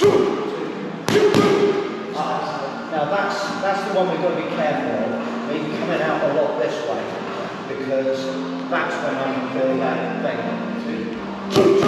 Now that's that's the one we've got to be careful of. Me coming out a lot this way because that's when I can feel that thing.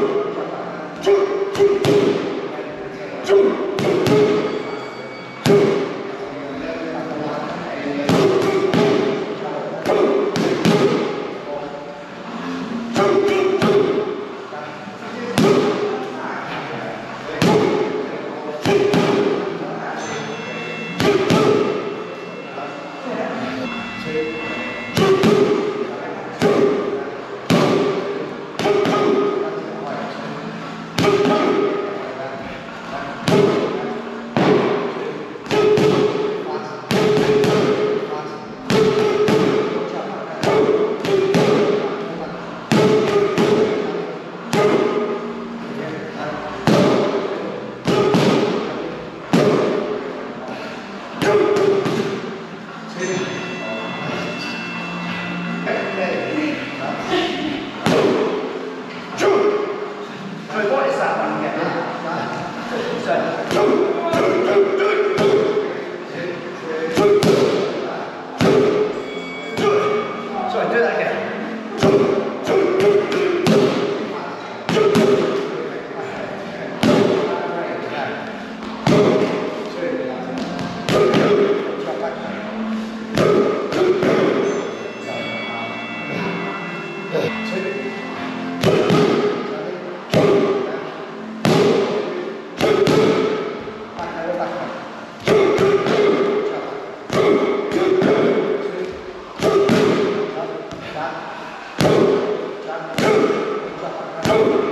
So Two.